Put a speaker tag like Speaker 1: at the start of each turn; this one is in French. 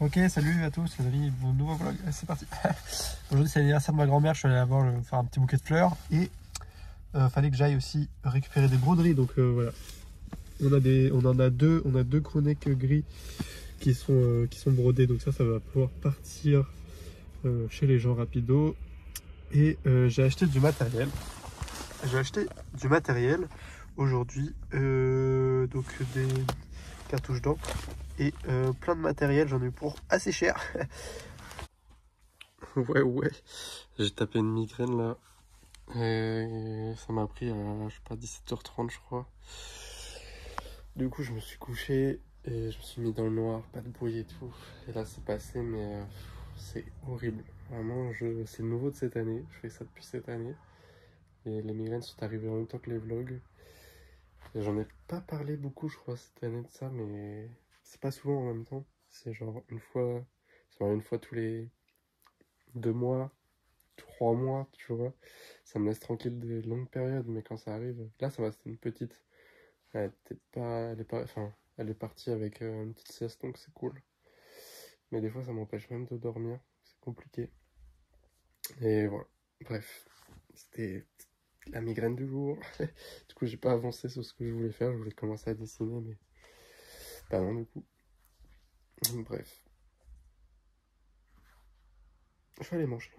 Speaker 1: Ok, salut à tous les amis, mon nouveau vlog, c'est parti. Aujourd'hui c'est l'anniversaire de ma grand-mère, je suis allé la voir euh, faire un petit bouquet de fleurs et euh, fallait que j'aille aussi récupérer des broderies, donc euh, voilà. On, a des, on en a deux, on a deux chroniques gris qui sont, euh, qui sont brodés, donc ça, ça va pouvoir partir euh, chez les gens rapido. Et j'ai acheté du matériel. J'ai acheté du matériel aujourd'hui, donc des cartouches d'encre et euh, plein de matériel, j'en ai eu pour assez cher. ouais, ouais, j'ai tapé une migraine là. Et ça m'a pris à, je sais pas, 17h30 je crois. Du coup, je me suis couché et je me suis mis dans le noir, pas de bruit et tout. Et là, c'est passé, mais euh, c'est horrible. Vraiment, c'est nouveau de cette année. Je fais ça depuis cette année. Et les migraines sont arrivées en même temps que les vlogs. J'en ai pas parlé beaucoup, je crois, cette année de ça, mais c'est pas souvent en même temps. C'est genre une fois, genre une fois tous les deux mois, trois mois, tu vois. Ça me laisse tranquille des longues périodes, mais quand ça arrive, là, ça va, c'était une petite. Elle était pas, elle est pas, enfin, elle est partie avec euh, une petite sieste, donc c'est cool. Mais des fois, ça m'empêche même de dormir. C'est compliqué. Et voilà. Bref, c'était la migraine du jour. du coup, j'ai pas avancé sur ce que je voulais faire. Je voulais commencer à dessiner, mais non, du coup. Bref. Je vais aller manger.